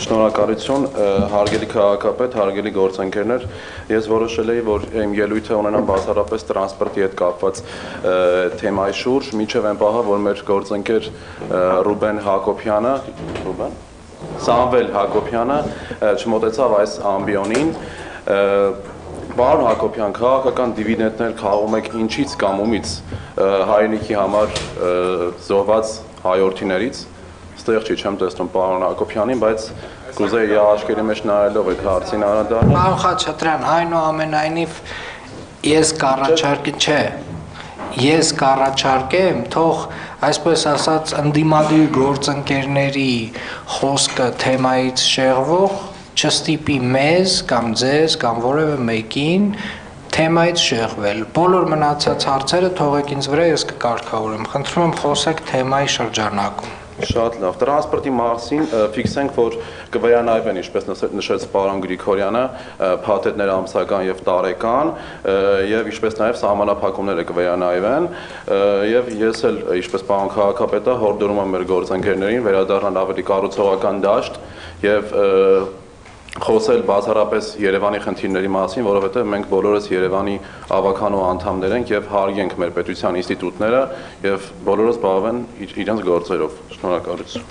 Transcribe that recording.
Շնորհակալություն, հարգելի քաղաքապետ, հարգելի գործընկերներ։ Ես որոշել էի, որ իմ ելույթը ունենամ բացառապես տրանսպորտի հետ կապված թեմայի շուրջ, միջև այն պահը, որ մեր գործընկեր Ռուբեն Հակոբյանը, Ռուբեն Սամվել Հակոբյանը չմոտեցավ այս ամբիոնին Պարոն Հակոբյան, քաղաքական դիվիդենդներ խաղում եք ինչից կամ ումից հայրենիքի համար զոհված հայրենիքներից ստեղ չի չեմ տեսնում պարոն Հակոբյանին, բայց կուզեի աշկերի մեջ նայելով այդ հարցին անդառնալ։ Պարոն Խաչատրյան, այնուամենայնիվ ես կառաջարկի չէ։ Ես կառաջարկեմ, թող այսպես ասած ընդդիմադիր գործընկերների խոսքը թեմայից շեղվող չստիպի մեզ կամ ձեզ կամ որևէ մեկին թեմայից շեղվել։ Բոլոր մնացած հարցերը թողեք ինձ վրա, ես կկարգավորեմ։ Խնդրում եմ խոսեք թեմայի շրջանակում։ Շատ լավ։ Տրանսպորտի մասին ֆիքսենք, որ կվերանայվեն, ինչպես նշեց պարոն Գրիգորյանը, փաթեթներ ամսական եւ տարեկան, եւ ինչպես նաեւ սահմանափակումները կվերանայվեն, եւ ես էլ ինչպես պարոն քաղաքապետը հորդորում եմ մեր գործընկերներին վերադառնալ ավելի կառուցողական դաշտ եւ խոսել բացառապես Երևանի խնդիրների մասին, որովհետև մենք բոլորս Երևանի ավականու անդամներ ենք եւ հարգենք մեր պետության ինստիտուտները եւ բոլորս զբաղվեն իրենց գործերով։ Շնորհակալություն։